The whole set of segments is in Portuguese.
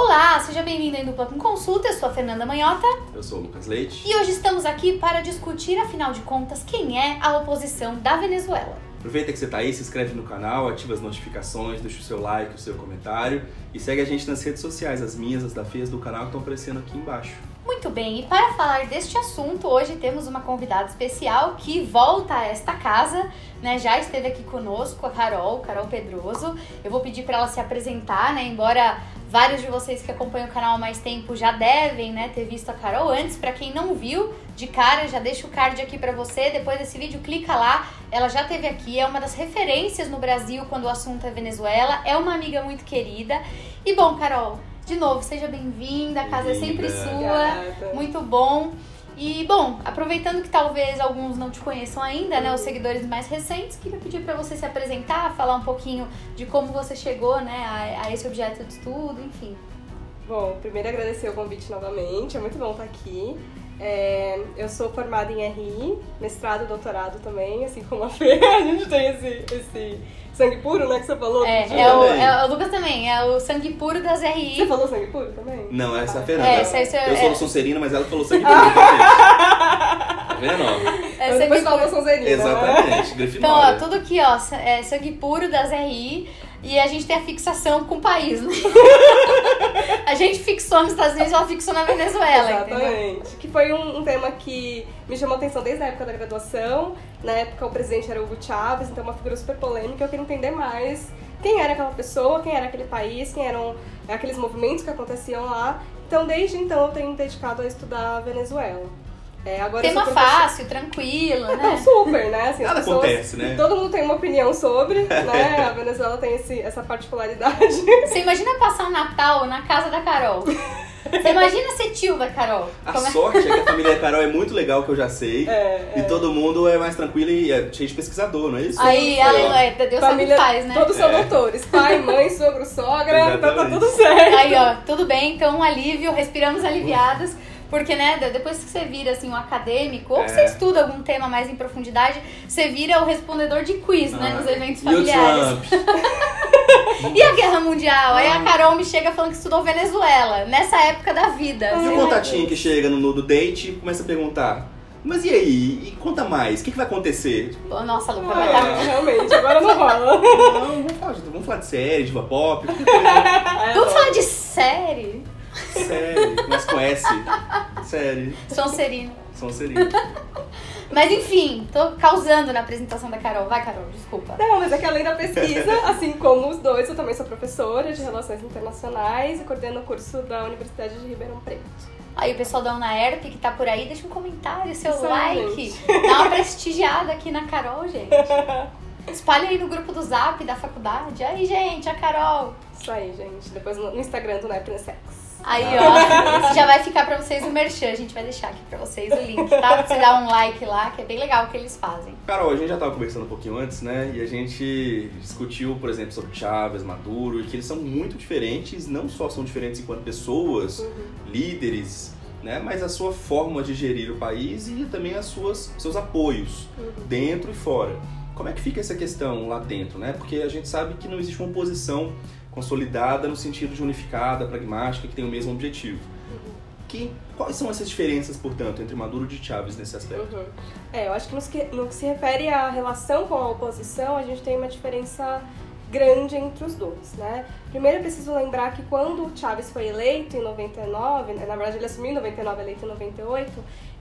Olá, seja bem-vindo ao Dupla com Consulta, eu sou a Fernanda Manhota. Eu sou o Lucas Leite. E hoje estamos aqui para discutir, afinal de contas, quem é a oposição da Venezuela. Aproveita que você está aí, se inscreve no canal, ativa as notificações, deixa o seu like, o seu comentário e segue a gente nas redes sociais, as minhas, as da FES do canal que estão aparecendo aqui embaixo. Muito bem, e para falar deste assunto, hoje temos uma convidada especial que volta a esta casa, né? Já esteve aqui conosco, a Carol, Carol Pedroso. Eu vou pedir para ela se apresentar, né? Embora vários de vocês que acompanham o canal há mais tempo já devem, né, ter visto a Carol antes. Para quem não viu, de cara, já deixo o card aqui para você. Depois desse vídeo, clica lá. Ela já esteve aqui, é uma das referências no Brasil quando o assunto é Venezuela. É uma amiga muito querida. E bom, Carol, de novo, seja bem-vinda, a casa é sempre sua. Obrigada. Muito bom. E, bom, aproveitando que talvez alguns não te conheçam ainda, né, os seguidores mais recentes, queria pedir para você se apresentar, falar um pouquinho de como você chegou, né, a, a esse objeto de estudo, enfim. Bom, primeiro agradecer o convite novamente, é muito bom estar aqui. É, eu sou formada em RI, mestrado e doutorado também, assim como a Fê, a gente tem esse, esse sangue puro, né, que você falou. É, é o, também. é o Lucas também, é o sangue puro das RI. Você falou sangue puro também? Não, essa é a. Fernanda. É, essa- essa é- eu sou é. o Sonserina, mas ela falou sangue puro, tá vendo? ó? É Eu sangue puro. Sonserina, né? Exatamente, Então, ó, tudo aqui, ó, é sangue puro das RI e a gente tem a fixação com o país, né? a gente fixou nos Estados Unidos, ela fixou na Venezuela, entendeu? Exatamente. Que foi um, um tema que me chamou atenção desde a época da graduação. Na época o presidente era Hugo Chávez, então é uma figura super polêmica. Eu queria entender mais quem era aquela pessoa, quem era aquele país, quem eram aqueles movimentos que aconteciam lá. Então desde então eu tenho me dedicado a estudar a Venezuela. É, agora Tema fácil, tranquilo, Não, né? super, né? Assim, as Nada pessoas- acontece, né? Todo mundo tem uma opinião sobre, né? A Venezuela tem esse, essa particularidade. Você imagina passar o Natal na casa da Carol. Você imagina ser tio da Carol. A Como é- sorte é que a família da Carol é muito legal, que eu já sei. É, E é. todo mundo é mais tranquilo e é cheio de pesquisador, não é isso? Aí, Sim. aleluia, Deus sabe o que faz, né? Todos são É. doutores. Pai, mãe, sogro, sogra, tá, tá tudo certo. Aí, ó, tudo bem, então um alívio, respiramos aliviados. Porque, né, de- depois que você vira, assim, um acadêmico, ou que É. você estuda algum tema mais em profundidade, você vira o respondedor de quiz, né, Ah, nos eventos familiares. E a Guerra Mundial? Aí a Carol me chega falando que estudou Venezuela, nessa época da vida. E o né? contatinho que chega no, no date e começa a perguntar: Mas e aí? E conta mais, o que, que vai acontecer? Nossa, Luca, vai tá- É, realmente, agora não rola. Não, vamos falar, de- vamos falar de série, diva pop. É, Vamos falar de série? Série, começa com S. Série, Sonserino. Sonserina. Mas enfim, tô causando na apresentação da Carol. Vai, Carol, desculpa. Não, mas é que além da pesquisa, assim como os dois, eu também sou professora de Relações Internacionais e coordeno o curso da Universidade de Ribeirão Preto. Aí o pessoal da UnaERP que tá por aí, deixa um comentário, seu aí, like. Dá uma prestigiada aqui na Carol, gente. Espalha aí no grupo do Zap da faculdade. Aí, gente, a Carol. Isso aí, gente. Depois no Instagram do Nepnesex. Aí, ó, já vai ficar pra vocês o merchan. A gente vai deixar aqui pra vocês o link, tá? Pra você dar um like lá, que é bem legal o que eles fazem. Carol, a gente já tava conversando um pouquinho antes, né? E a gente discutiu, por exemplo, sobre Chávez, Maduro, e que eles são muito diferentes, não só são diferentes enquanto pessoas, líderes, né? Mas a sua forma de gerir o país e também as suas seus apoios, dentro e fora. Como é que fica essa questão lá dentro, né? Porque a gente sabe que não existe uma oposição consolidada no sentido de unificada, pragmática, que tem o mesmo objetivo. Que, quais são essas diferenças, portanto, entre Maduro e Chávez nesse aspecto? Uhum. É, eu acho que no que, no que se refere à relação com a oposição, a gente tem uma diferença grande entre os dois, né? Primeiro, eu preciso lembrar que quando o Chávez foi eleito em 99, né, na verdade ele assumiu em 99, eleito em 98,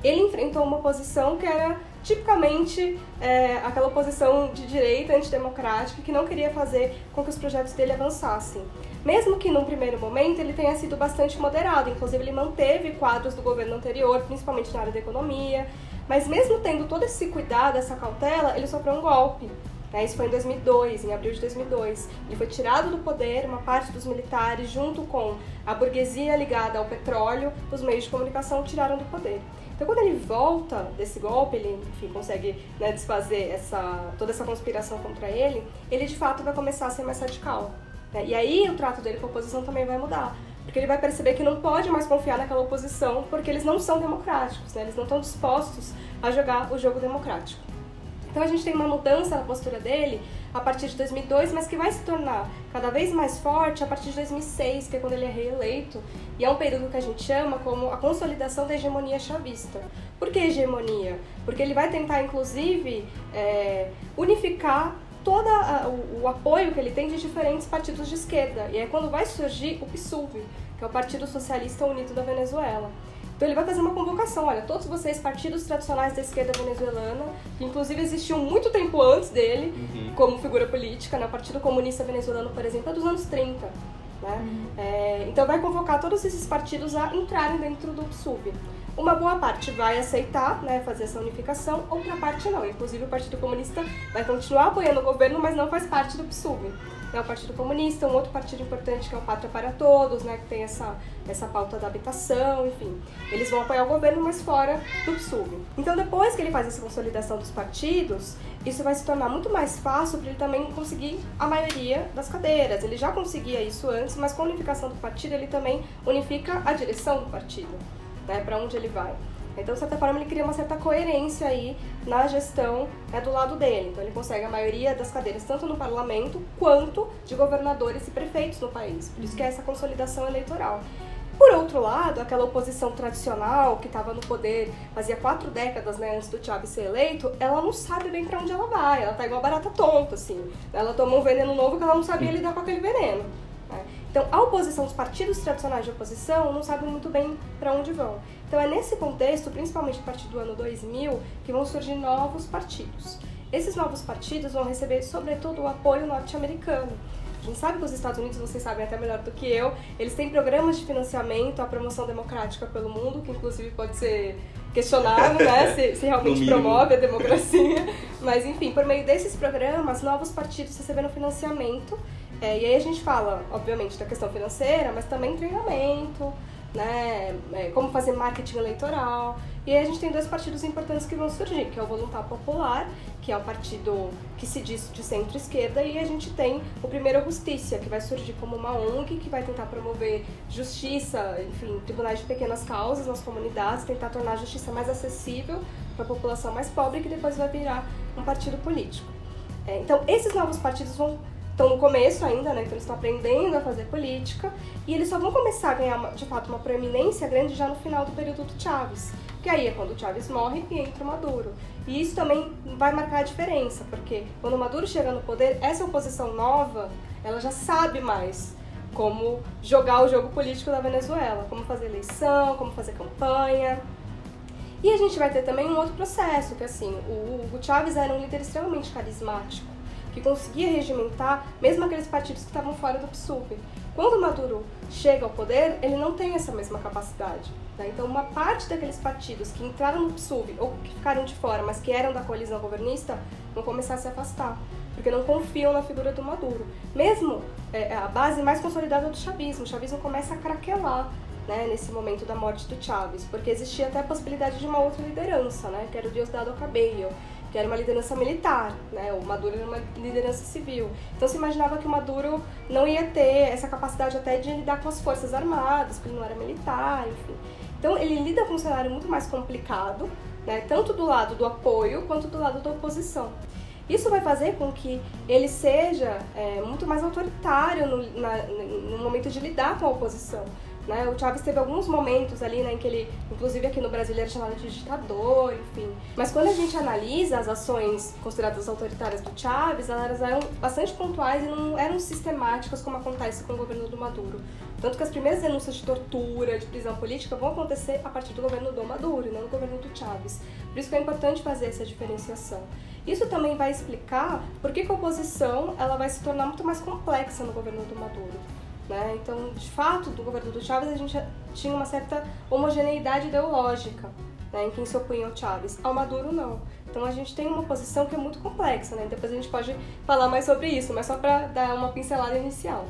ele enfrentou uma oposição que era tipicamente é, aquela oposição de direita antidemocrática que não queria fazer com que os projetos dele avançassem. Mesmo que num primeiro momento ele tenha sido bastante moderado, inclusive ele manteve quadros do governo anterior, principalmente na área da economia, mas mesmo tendo todo esse cuidado, essa cautela, ele sofreu um golpe. né? Isso foi em 2002, em abril de 2002. Ele foi tirado do poder, uma parte dos militares, junto com a burguesia ligada ao petróleo, os meios de comunicação tiraram do poder. Então, quando ele volta desse golpe, ele enfim, consegue né, desfazer essa, toda essa conspiração contra ele, ele de fato vai começar a ser mais radical. né? E aí o trato dele com a oposição também vai mudar. Porque ele vai perceber que não pode mais confiar naquela oposição, porque eles não são democráticos, né? eles não estão dispostos a jogar o jogo democrático. Então a gente tem uma mudança na postura dele a partir de 2002, mas que vai se tornar cada vez mais forte a partir de 2006, que é quando ele é reeleito, e é um período que a gente chama como a consolidação da hegemonia chavista. Por que hegemonia? Porque ele vai tentar, inclusive, é, unificar todo o, o, apoio que ele tem de diferentes partidos de esquerda. E é quando vai surgir o PSUV, que é o Partido Socialista Unido da Venezuela. Então ele vai fazer uma convocação, olha, todos vocês partidos tradicionais da esquerda venezuelana, que inclusive existiam muito tempo antes dele, uhum. como figura política, né? o Partido Comunista Venezuelano, por exemplo, é dos anos 30. Né? Uhum. É, então vai convocar todos esses partidos a entrarem dentro do PSUV. Uma boa parte vai aceitar, né, fazer essa unificação, outra parte não. Inclusive o Partido Comunista vai continuar apoiando o governo, mas não faz parte do PSUV é o Partido Comunista, um outro partido importante que é o Pátria para Todos, né, que tem essa, essa pauta da habitação, enfim. Eles vão apoiar o governo, mas fora do PSUV. Então, depois que ele faz essa consolidação dos partidos, isso vai se tornar muito mais fácil para ele também conseguir a maioria das cadeiras. Ele já conseguia isso antes, mas com a unificação do partido, ele também unifica a direção do partido, né, para onde ele vai. Então, de certa forma, ele cria uma certa coerência aí na gestão né, do lado dele. Então, ele consegue a maioria das cadeiras, tanto no parlamento quanto de governadores e prefeitos no país. Por isso que é essa consolidação eleitoral. Por outro lado, aquela oposição tradicional que estava no poder fazia quatro décadas né, antes do Chávez ser eleito, ela não sabe bem para onde ela vai. Ela tá igual barata tonta, assim. Ela tomou um veneno novo que ela não sabia lidar com aquele veneno. Então, a oposição, os partidos tradicionais de oposição, não sabem muito bem para onde vão. Então, é nesse contexto, principalmente a partir do ano 2000, que vão surgir novos partidos. Esses novos partidos vão receber, sobretudo, o apoio norte-americano. A gente sabe que os Estados Unidos, vocês sabem até melhor do que eu, eles têm programas de financiamento à promoção democrática pelo mundo, que inclusive pode ser questionável, né, se, se realmente promove a democracia. Mas, enfim, por meio desses programas, novos partidos receberam financiamento é, e aí a gente fala, obviamente, da questão financeira, mas também treinamento, né, é, como fazer marketing eleitoral. E aí a gente tem dois partidos importantes que vão surgir, que é o Voluntário Popular, que é o partido que se diz de centro-esquerda, e a gente tem o Primeiro Justiça, que vai surgir como uma ONG que vai tentar promover justiça, enfim, tribunais de pequenas causas nas comunidades, tentar tornar a justiça mais acessível para a população mais pobre, que depois vai virar um partido político. É, então, esses novos partidos vão estão no começo ainda, né? Então eles estão aprendendo a fazer política e eles só vão começar a ganhar de fato uma proeminência grande já no final do período do Chaves, que aí é quando o Chaves morre e entra o Maduro. E isso também vai marcar a diferença, porque quando o Maduro chega no poder, essa oposição nova, ela já sabe mais como jogar o jogo político da Venezuela, como fazer eleição, como fazer campanha. E a gente vai ter também um outro processo, que assim, o Hugo Chávez era um líder extremamente carismático que conseguia regimentar mesmo aqueles partidos que estavam fora do PSUV. Quando Maduro chega ao poder, ele não tem essa mesma capacidade. Né? Então, uma parte daqueles partidos que entraram no PSUV ou que ficaram de fora, mas que eram da coalizão governista, vão começar a se afastar, porque não confiam na figura do Maduro. Mesmo é, a base mais consolidada do chavismo, o chavismo começa a craquelar né, nesse momento da morte do Chávez, porque existia até a possibilidade de uma outra liderança, né, que era o Diosdado Cabello, que era uma liderança militar, né? O Maduro era uma liderança civil. Então se imaginava que o Maduro não ia ter essa capacidade até de lidar com as forças armadas, porque ele não era militar, enfim. Então ele lida com um cenário muito mais complicado, né? Tanto do lado do apoio quanto do lado da oposição. Isso vai fazer com que ele seja é, muito mais autoritário no, na, no momento de lidar com a oposição. Né? O Chávez teve alguns momentos ali né, em que ele, inclusive aqui no Brasil, era chamado de ditador, enfim. Mas quando a gente analisa as ações consideradas autoritárias do Chávez, elas eram bastante pontuais e não eram sistemáticas como acontece com o governo do Maduro. Tanto que as primeiras denúncias de tortura, de prisão política vão acontecer a partir do governo do Maduro não do governo do Chávez. Por isso que é importante fazer essa diferenciação. Isso também vai explicar por que a oposição ela vai se tornar muito mais complexa no governo do Maduro. Né? Então, de fato, do governo do Chávez a gente tinha uma certa homogeneidade ideológica né, em quem se opunha ao Chávez. Ao Maduro, não. Então a gente tem uma posição que é muito complexa, né? Depois a gente pode falar mais sobre isso, mas só para dar uma pincelada inicial.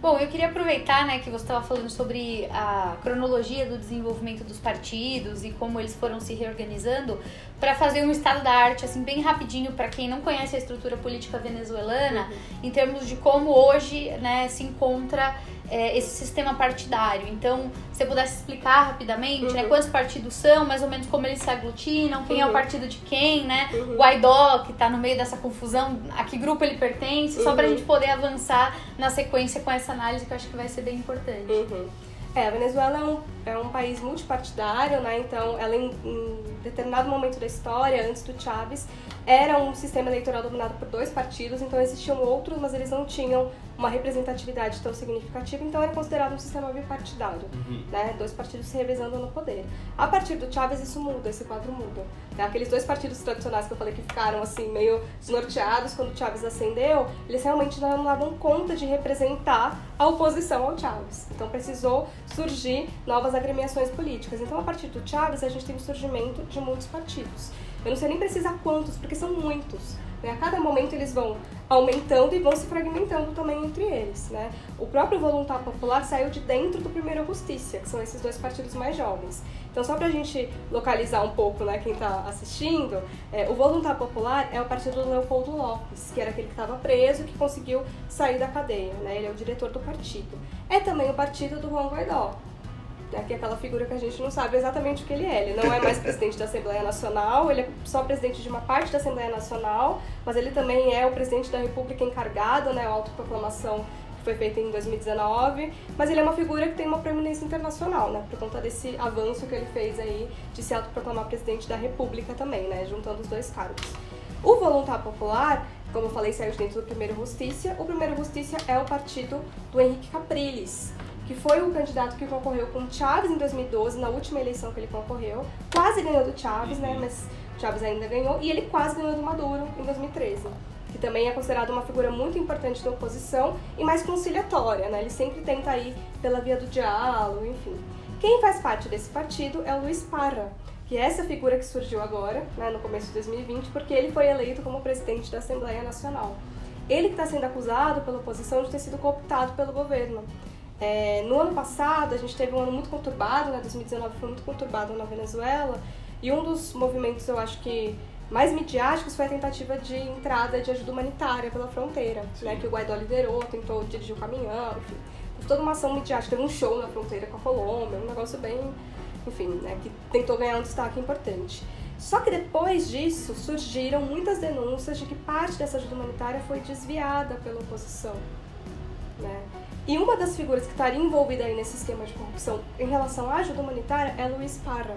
Bom, eu queria aproveitar né, que você estava falando sobre a cronologia do desenvolvimento dos partidos e como eles foram se reorganizando para fazer um estado da arte, assim, bem rapidinho, para quem não conhece a estrutura política venezuelana, uhum. em termos de como hoje né, se encontra é, esse sistema partidário. Então, se você pudesse explicar rapidamente, né, uhum. né, quantos partidos são, mais ou menos como eles se aglutinam, quem uhum. é o uhum. partido de quem, né? Uhum. Guaidó, que está no meio dessa confusão, a que grupo ele pertence, só para a uhum. gente poder avançar na sequência com essa análise que eu acho que vai ser bem importante. Uhum. É, a Venezuela é um, é um país multipartidário, né? Então, ela em, em determinado momento da história, antes do Chávez, era um sistema eleitoral dominado por dois partidos, então existiam outros, mas eles não tinham uma representatividade tão significativa, então era considerado um sistema bipartidário, uhum. né? Dois partidos se revezando no poder. A partir do Chávez isso muda, esse quadro muda. Né? Aqueles dois partidos tradicionais que eu falei que ficaram assim meio desnorteados quando o Chávez ascendeu, eles realmente não davam conta de representar a oposição ao Chávez. Então precisou surgir novas agremiações políticas. Então a partir do Chávez a gente tem o surgimento de muitos partidos. Eu não sei nem precisar quantos, porque são muitos. Né? A cada momento eles vão aumentando e vão se fragmentando também entre eles. Né? O próprio Voluntário Popular saiu de dentro do Primeiro Justiça, que são esses dois partidos mais jovens. Então, só para a gente localizar um pouco né, quem está assistindo, é, o Voluntário Popular é o partido do Leopoldo Lopes, que era aquele que estava preso, que conseguiu sair da cadeia. Né? Ele é o diretor do partido. É também o partido do Juan Guaidó, que é aquela figura que a gente não sabe exatamente o que ele é. Ele não é mais presidente da Assembleia Nacional, ele é só presidente de uma parte da Assembleia Nacional, mas ele também é o presidente da República encargado, né, a autoproclamação que foi feita em 2019, mas ele é uma figura que tem uma proeminência internacional, né, por conta desse avanço que ele fez aí de se autoproclamar presidente da República também, né, juntando os dois cargos. O Voluntário Popular, como eu falei, saiu de dentro do Primeiro Justiça. O Primeiro Justiça é o partido do Henrique Capriles, que foi o candidato que concorreu com Chaves em 2012, na última eleição que ele concorreu. Quase ganhou do Chaves, né? Mas Chaves ainda ganhou. E ele quase ganhou do Maduro em 2013. Que também é considerado uma figura muito importante da oposição e mais conciliatória, né? Ele sempre tenta ir pela via do diálogo, enfim. Quem faz parte desse partido é o Luiz Parra, que é essa figura que surgiu agora, né, no começo de 2020, porque ele foi eleito como presidente da Assembleia Nacional. Ele que está sendo acusado pela oposição de ter sido cooptado pelo governo. É, no ano passado, a gente teve um ano muito conturbado, né? 2019 foi muito conturbado na Venezuela, e um dos movimentos, eu acho que mais midiáticos foi a tentativa de entrada de ajuda humanitária pela fronteira, né? Que o Guaidó liderou, tentou dirigir o caminhão, enfim. Teve toda uma ação midiática, teve um show na fronteira com a Colômbia, um negócio bem, enfim, né? Que tentou ganhar um destaque importante. Só que depois disso surgiram muitas denúncias de que parte dessa ajuda humanitária foi desviada pela oposição, né? E uma das figuras que estaria envolvida aí nesse esquema de corrupção em relação à ajuda humanitária é Luiz Parra.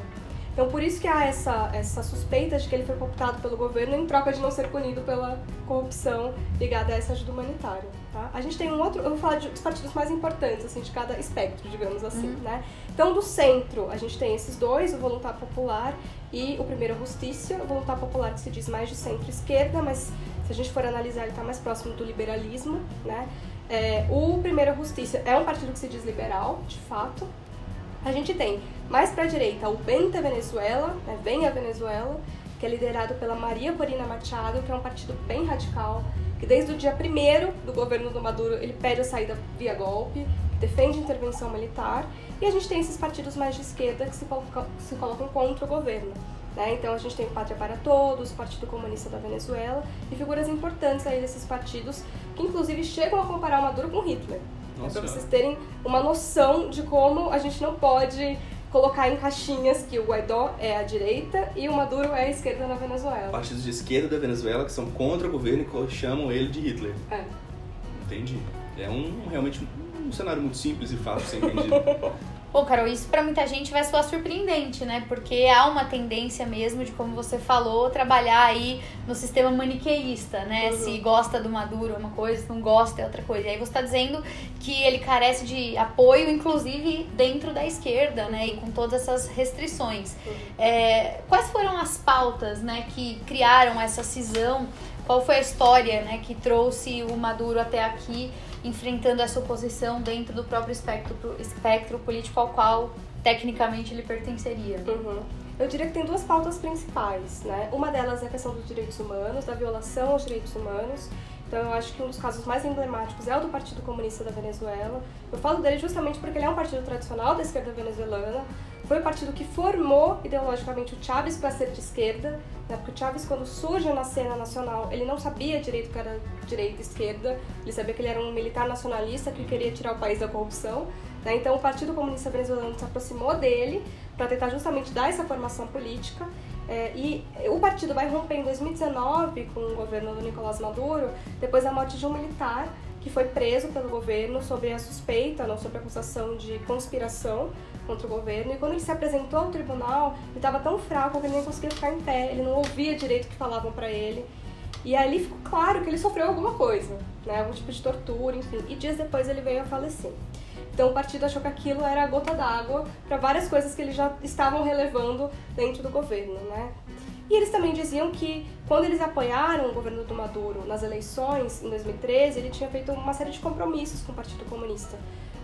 Então, por isso que há essa, essa suspeita de que ele foi cooptado pelo governo em troca de não ser punido pela corrupção ligada a essa ajuda humanitária. Tá? A gente tem um outro, eu vou falar dos partidos mais importantes, assim, de cada espectro, digamos assim, uhum. né? Então, do centro, a gente tem esses dois, o Voluntário Popular e o Primeiro Justiça. O Voluntário Popular que se diz mais de centro-esquerda, mas se a gente for analisar, ele está mais próximo do liberalismo, né? É, o Primeiro Justiça é um partido que se diz liberal, de fato. A gente tem mais para a direita o Benta Venezuela, né, Venha Venezuela, que é liderado pela Maria Corina Machado, que é um partido bem radical, que desde o dia primeiro do governo do Maduro ele pede a saída via golpe, defende intervenção militar. E a gente tem esses partidos mais de esquerda que se se colocam contra o governo. Né? Então a gente tem o Pátria para Todos, o Partido Comunista da Venezuela e figuras importantes aí desses partidos que inclusive chegam a comparar o Maduro com Hitler. Né? Para vocês terem uma noção de como a gente não pode colocar em caixinhas que o Guaidó é a direita e o Maduro é a esquerda na Venezuela. Partidos de esquerda da Venezuela que são contra o governo e chamam ele de Hitler. É. Entendi. É um realmente um cenário muito simples e fácil de ser entendido. Bom, Carol, isso para muita gente vai soar surpreendente, né? Porque há uma tendência mesmo de, como você falou, trabalhar aí no sistema maniqueísta, né? Uhum. Se gosta do Maduro é uma coisa, se não gosta é outra coisa. E aí você está dizendo que ele carece de apoio, inclusive dentro da esquerda, né? E com todas essas restrições. Uhum. É, quais foram as pautas, né, que criaram essa cisão? Qual foi a história, né, que trouxe o Maduro até aqui? Enfrentando essa oposição dentro do próprio espectro, espectro político ao qual tecnicamente ele pertenceria. Uhum. Eu diria que tem duas pautas principais, né? Uma delas é a questão dos direitos humanos, da violação aos direitos humanos, Então eu acho que um dos casos mais emblemáticos é o do Partido Comunista da Venezuela. Eu falo dele justamente porque ele é um partido tradicional da esquerda venezuelana, foi o partido que formou ideologicamente o Chávez para ser de esquerda, né? porque o Chávez, quando surge na cena nacional, ele não sabia direito que era direita e esquerda, ele sabia que ele era um militar nacionalista que queria tirar o país da corrupção. Né? Então, o Partido Comunista Venezuelano se aproximou dele para tentar justamente dar essa formação política. É, e o partido vai romper em 2019 com o governo do Nicolás Maduro, depois da morte de um militar que foi preso pelo governo sobre a suspeita, não sobre a acusação de conspiração contra o governo. E quando ele se apresentou ao tribunal, ele estava tão fraco que ele nem conseguia ficar em pé, ele não ouvia direito o que falavam para ele. E ali ficou claro que ele sofreu alguma coisa, né? algum tipo de tortura, enfim. E dias depois ele veio a falecer. Então o partido achou que aquilo era a gota d'água para várias coisas que eles já estavam relevando dentro do governo, né? E eles também diziam que quando eles apoiaram o governo do Maduro nas eleições em 2013, ele tinha feito uma série de compromissos com o Partido Comunista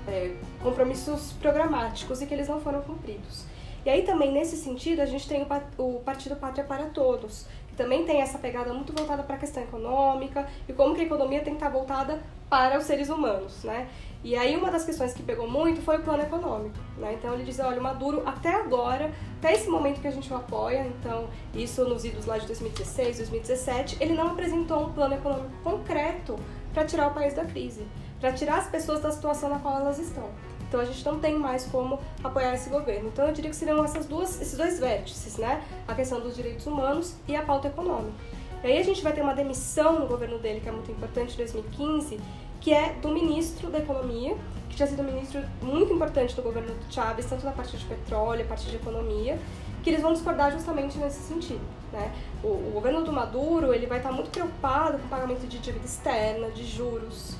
é, compromissos programáticos e que eles não foram cumpridos. E aí também, nesse sentido, a gente tem o, Partido Pátria para Todos, também tem essa pegada muito voltada para a questão econômica e como que a economia tem que estar voltada para os seres humanos, né? E aí uma das questões que pegou muito foi o plano econômico, né? Então ele diz, olha, o Maduro até agora, até esse momento que a gente o apoia, então isso nos idos lá de 2016, 2017, ele não apresentou um plano econômico concreto para tirar o país da crise para tirar as pessoas da situação na qual elas estão. Então a gente não tem mais como apoiar esse governo. Então eu diria que seriam essas duas, esses dois vértices, né? A questão dos direitos humanos e a pauta econômica. E aí a gente vai ter uma demissão no governo dele, que é muito importante, em 2015, que é do ministro da Economia, que tinha sido um ministro muito importante do governo do Chávez, tanto na parte de petróleo, parte de economia, que eles vão discordar justamente nesse sentido. Né? O, o governo do Maduro ele vai estar muito preocupado com o pagamento de dívida externa, de juros,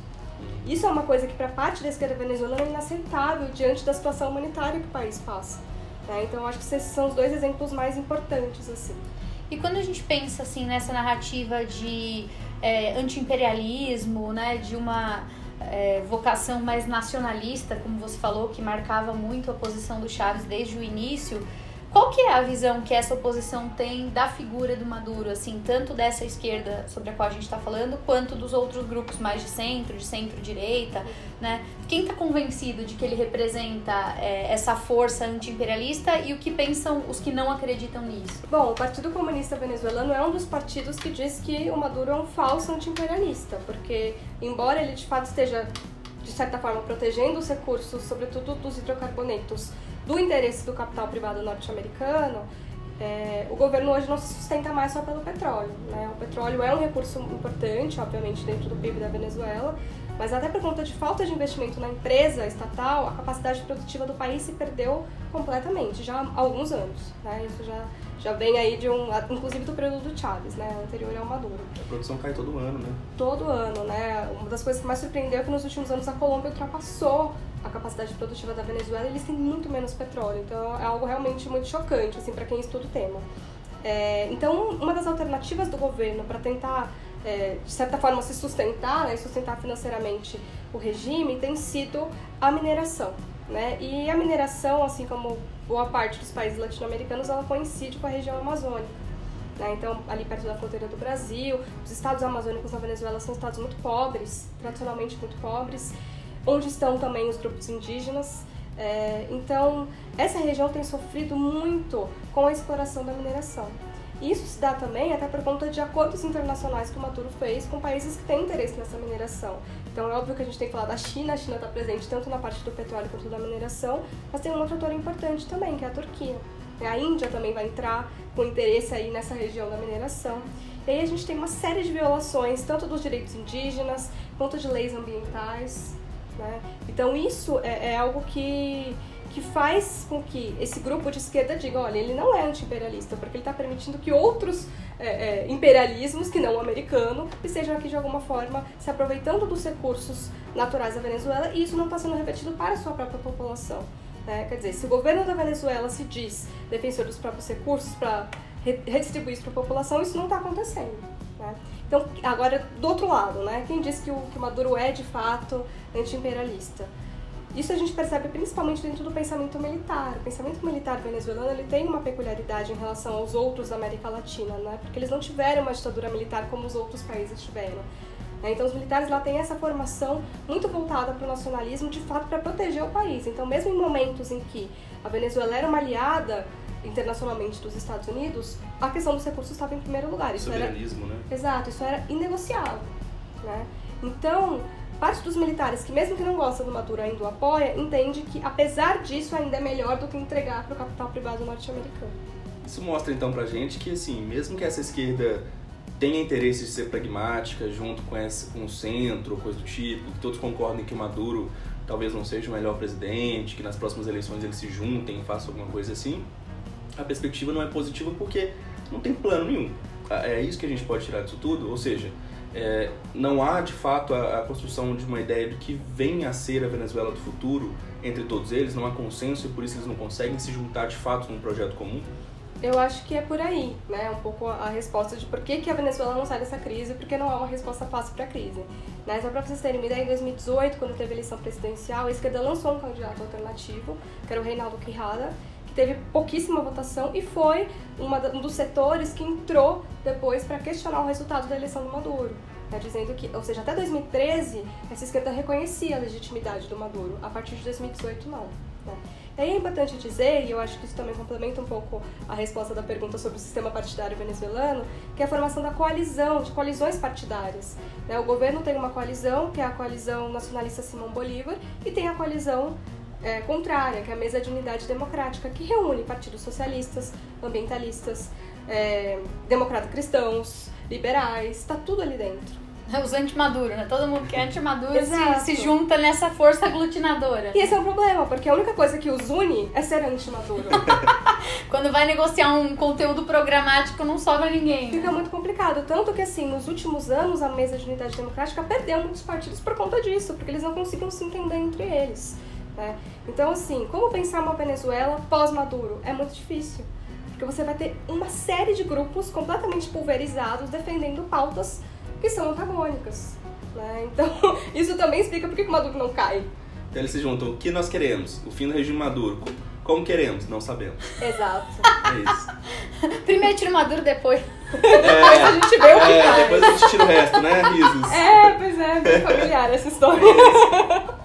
isso é uma coisa que, para parte da esquerda venezuelana, é inaceitável diante da situação humanitária que o país passa. Né? Então, acho que esses são os dois exemplos mais importantes. assim. E quando a gente pensa assim nessa narrativa de é, anti-imperialismo, né, de uma é, vocação mais nacionalista, como você falou, que marcava muito a posição do Chaves desde o início, qual que é a visão que essa oposição tem da figura do Maduro, assim, tanto dessa esquerda sobre a qual a gente está falando, quanto dos outros grupos mais de centro, de centro-direita, né? Quem está convencido de que ele representa é, essa força anti-imperialista e o que pensam os que não acreditam nisso? Bom, o Partido Comunista Venezuelano é um dos partidos que diz que o Maduro é um falso anti-imperialista, porque, embora ele de fato esteja, de certa forma, protegendo os recursos, sobretudo dos hidrocarbonetos, do interesse do capital privado norte-americano, é, o governo hoje não se sustenta mais só pelo petróleo. Né? O petróleo é um recurso importante, obviamente, dentro do PIB da Venezuela, mas até por conta de falta de investimento na empresa estatal, a capacidade produtiva do país se perdeu completamente, já há alguns anos. Né? Isso já, já vem aí de um, inclusive do período do Chávez, né? anterior ao Maduro. A produção cai todo ano, né? Todo ano, né? Uma das coisas que mais surpreendeu é que nos últimos anos a Colômbia ultrapassou capacidade produtiva da Venezuela, eles têm muito menos petróleo. Então é algo realmente muito chocante, assim, para quem estuda o tema. É, então, uma das alternativas do governo para tentar, é, de certa forma, se sustentar né, sustentar financeiramente o regime tem sido a mineração. Né? E a mineração, assim como boa parte dos países latino-americanos, ela coincide com a região amazônica. Né? Então, ali perto da fronteira do Brasil, os estados amazônicos na Venezuela são estados muito pobres, tradicionalmente muito pobres, onde estão também os grupos indígenas. É, então, essa região tem sofrido muito com a exploração da mineração. Isso se dá também até por conta de acordos internacionais que o Maduro fez com países que têm interesse nessa mineração. Então é óbvio que a gente tem que falar da China, a China está presente tanto na parte do petróleo quanto da mineração, mas tem um outro ator importante também, que é a Turquia. A Índia também vai entrar com interesse aí nessa região da mineração. E aí a gente tem uma série de violações, tanto dos direitos indígenas, quanto de leis ambientais. Né? Então isso é, é, algo que, que faz com que esse grupo de esquerda diga, olha, ele não é anti-imperialista, porque ele está permitindo que outros é, é, imperialismos, que não o americano, estejam aqui de alguma forma se aproveitando dos recursos naturais da Venezuela e isso não está sendo revertido para a sua própria população. Né? Quer dizer, se o governo da Venezuela se diz defensor dos próprios recursos para redistribuir isso para a população, isso não está acontecendo. Né? Então, agora, do outro lado, né? quem diz que o, que o Maduro é de fato anti-imperialista? Isso a gente percebe principalmente dentro do pensamento militar. O pensamento militar venezuelano ele tem uma peculiaridade em relação aos outros da América Latina, né? porque eles não tiveram uma ditadura militar como os outros países tiveram. Né? Então os militares lá têm essa formação muito voltada para o nacionalismo, de fato para proteger o país. Então mesmo em momentos em que a Venezuela era uma aliada internacionalmente dos Estados Unidos, a questão dos recursos estava em primeiro lugar. Isso Soberanismo, era, né? Exato, isso era inegociável. Né? Então, parte dos militares, que mesmo que não gostam do Maduro ainda o apoia, entende que, apesar disso, ainda é melhor do que entregar para o capital privado norte-americano. Isso mostra então pra gente que, assim, mesmo que essa esquerda tenha interesse de ser pragmática junto com, esse, com o centro, coisa do tipo, que todos concordem que o Maduro talvez não seja o melhor presidente, que nas próximas eleições eles se juntem e façam alguma coisa assim, a perspectiva não é positiva porque não tem plano nenhum. Ah, é isso que a gente pode tirar disso tudo, ou seja, é, não há de fato a, a, construção de uma ideia do que venha a ser a Venezuela do futuro entre todos eles, não há consenso e por isso eles não conseguem se juntar de fato num projeto comum. Eu acho que é por aí, né? Um pouco a resposta de por que, que a Venezuela não sai dessa crise, porque não há uma resposta fácil para a crise. Né? Só para vocês terem uma ideia, em 2018, quando teve a eleição presidencial, a esquerda lançou um candidato alternativo, que era o Reinaldo Quijada, que teve pouquíssima votação e foi uma, um dos setores que entrou depois para questionar o resultado da eleição do Maduro. Né? Dizendo que, ou seja, até 2013, essa esquerda reconhecia a legitimidade do Maduro, a partir de 2018 não. Né? É importante dizer, e eu acho que isso também complementa um pouco a resposta da pergunta sobre o sistema partidário venezuelano, que é a formação da coalizão, de coalizões partidárias. Né? O governo tem uma coalizão, que é a coalizão nacionalista Simão Bolívar, e tem a coalizão é, contrária, que é a Mesa de Unidade Democrática, que reúne partidos socialistas, ambientalistas, é, democratas cristãos, liberais, está tudo ali dentro. Os anti-Maduro, né? Todo mundo que é anti-Maduro se, se, junta nessa força aglutinadora. E esse é o problema, porque a única coisa que os une é ser anti-Maduro. Quando vai negociar um conteúdo programático, não sobra ninguém. Fica muito complicado. Tanto que, assim, nos últimos anos, a mesa de unidade democrática perdeu muitos partidos por conta disso, porque eles não conseguiam se entender entre eles. Né? Então, assim, como pensar uma Venezuela pós-Maduro? É muito difícil. Porque você vai ter uma série de grupos completamente pulverizados defendendo pautas que são antagônicas. Né? Então, isso também explica por que o Maduro não cai. Então eles se juntam. O que nós queremos? O fim do regime Maduro. Como queremos? Não sabemos. Exato. É isso. Primeiro tira o Maduro, depois. É, depois a gente vê o que é, Depois a gente tira o resto, né? Risos. É, pois é, bem familiar essa história. Ai,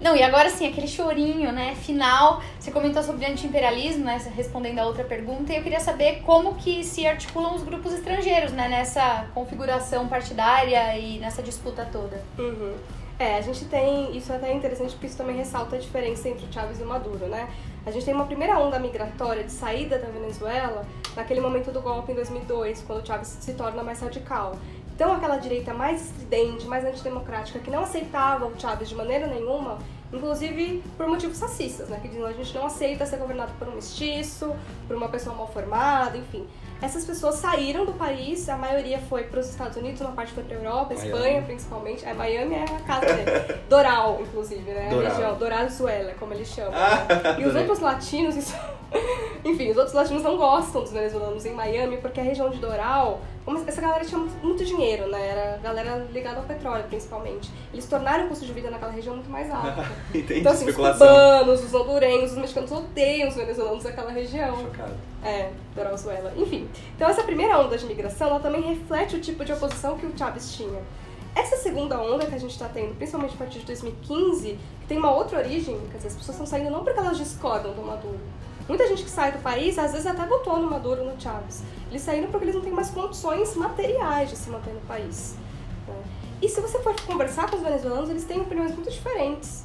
Não, e agora sim, aquele chorinho, né, final. Você comentou sobre anti-imperialismo, né, respondendo a outra pergunta, e eu queria saber como que se articulam os grupos estrangeiros, né, nessa configuração partidária e nessa disputa toda. Uhum. É, a gente tem, isso é até interessante porque isso também ressalta a diferença entre o Chávez e o Maduro, né? A gente tem uma primeira onda migratória de saída da Venezuela naquele momento do golpe em 2002, quando o Chávez se torna mais radical. Então, aquela direita mais estridente, mais antidemocrática, que não aceitava o Chávez de maneira nenhuma, inclusive por motivos racistas, né? Que diziam a gente não aceita ser governado por um mestiço, por uma pessoa mal formada, enfim. Essas pessoas saíram do país, a maioria foi para os Estados Unidos, uma parte foi para a Europa, Miami. Espanha principalmente. É, Miami é a casa dele. Doral, inclusive, né? Doral. A região, Dorazuela, como eles chamam. Ah, e os outros latinos, isso... enfim, os outros latinos não gostam dos venezuelanos em Miami, porque a região de Doral essa galera tinha muito dinheiro, né? Era galera ligada ao petróleo, principalmente. Eles tornaram o custo de vida naquela região muito mais alto. Entendi, então, assim, os cubanos, os hondurenhos, os mexicanos odeiam os venezuelanos daquela região. Chocado. É, da Venezuela. Enfim, então essa primeira onda de migração, ela também reflete o tipo de oposição que o Chávez tinha. Essa segunda onda que a gente está tendo, principalmente a partir de 2015, que tem uma outra origem, dizer, as pessoas estão saindo não porque elas discordam do Maduro, Muita gente que sai do país, às vezes até votou no Maduro, no Chávez. Eles saíram porque eles não têm mais condições materiais de se manter no país. Né? E se você for conversar com os venezuelanos, eles têm opiniões muito diferentes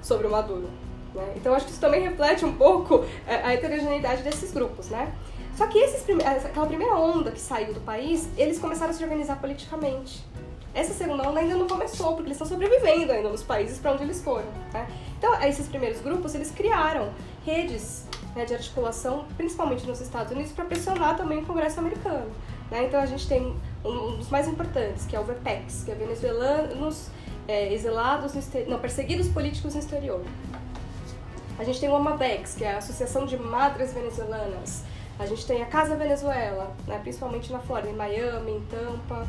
sobre o Maduro. Né? Então acho que isso também reflete um pouco é, a heterogeneidade desses grupos, né? Só que esses, aquela primeira onda que saiu do país, eles começaram a se organizar politicamente. Essa segunda onda ainda não começou, porque eles estão sobrevivendo ainda nos países para onde eles foram. Né? Então, esses primeiros grupos, eles criaram redes né, de articulação, principalmente nos Estados Unidos, para pressionar também o Congresso americano. Né? Então a gente tem um dos mais importantes, que é o VPEX, que é venezuelanos é, exilados, não, perseguidos políticos no exterior. A gente tem o AMAVEX, que é a Associação de Madres Venezuelanas. A gente tem a Casa Venezuela, né, principalmente na Flórida, em Miami, em Tampa.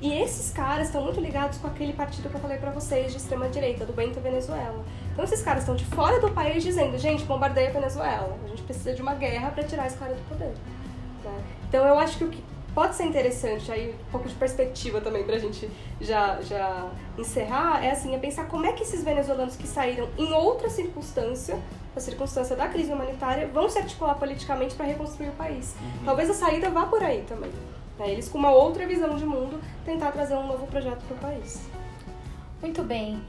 E esses caras estão muito ligados com aquele partido que eu falei para vocês de extrema direita, do Bento Venezuela. Então esses caras estão de fora do país dizendo, gente, bombardeia a Venezuela. A gente precisa de uma guerra para tirar esse cara do poder. Né? Então eu acho que o que pode ser interessante, aí um pouco de perspectiva também pra gente já, já encerrar, é assim, é pensar como é que esses venezuelanos que saíram em outra circunstância, a circunstância da crise humanitária, vão se articular politicamente para reconstruir o país. Uhum. Talvez a saída vá por aí também. Né? Eles, com uma outra visão de mundo, tentar trazer um novo projeto para o país. Muito bem.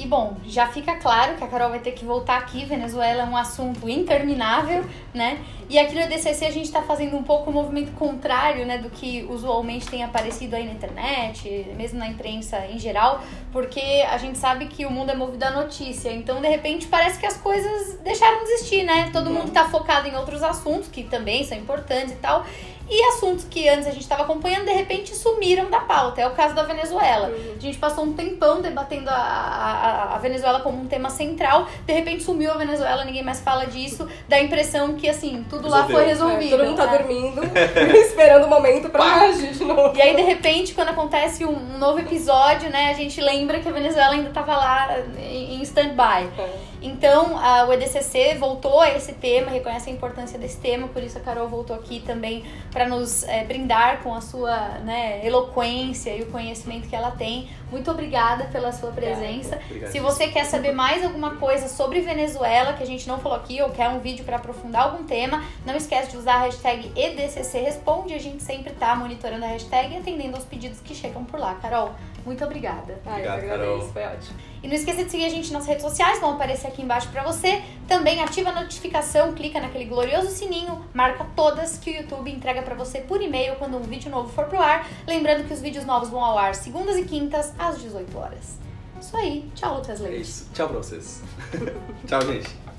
E bom, já fica claro que a Carol vai ter que voltar aqui. Venezuela é um assunto interminável, né? E aqui no EDCC a gente está fazendo um pouco o um movimento contrário, né, do que usualmente tem aparecido aí na internet, mesmo na imprensa em geral, porque a gente sabe que o mundo é movido à notícia. Então, de repente, parece que as coisas deixaram de existir, né? Todo mundo está focado em outros assuntos que também são importantes e tal. E assuntos que antes a gente estava acompanhando, de repente sumiram da pauta. É o caso da Venezuela. Uhum. A gente passou um tempão debatendo a, a, a, Venezuela como um tema central. De repente sumiu a Venezuela, ninguém mais fala disso. Dá a impressão que, assim, tudo Resolveu. lá foi resolvido. É, todo mundo tá né? dormindo, esperando o momento pra agir de novo. E aí, de repente, quando acontece um, um, novo episódio, né, a gente lembra que a Venezuela ainda tava lá em, em stand-by. É. Então, a, o EDCC voltou a esse tema, reconhece a importância desse tema, por isso a Carol voltou aqui também para nos é, brindar com a sua né, eloquência e o conhecimento que ela tem. Muito obrigada pela sua presença. Obrigado. Se você quer saber mais alguma coisa sobre Venezuela que a gente não falou aqui ou quer um vídeo para aprofundar algum tema, não esquece de usar a hashtag EDCC Responde. A gente sempre está monitorando a hashtag e atendendo aos pedidos que chegam por lá. Carol, muito obrigada. Obrigado, Carol. Foi ótimo. E não esqueça de seguir a gente nas redes sociais, vão aparecer aqui embaixo para você. Também ativa a notificação, clica naquele glorioso sininho, marca todas que o YouTube entrega para você por e-mail quando um vídeo novo for pro ar. Lembrando que os vídeos novos vão ao ar segundas e quintas às 18 horas. Isso aí. Tchau, Lucas Leite. É isso. Tchau pra vocês. Tchau, gente.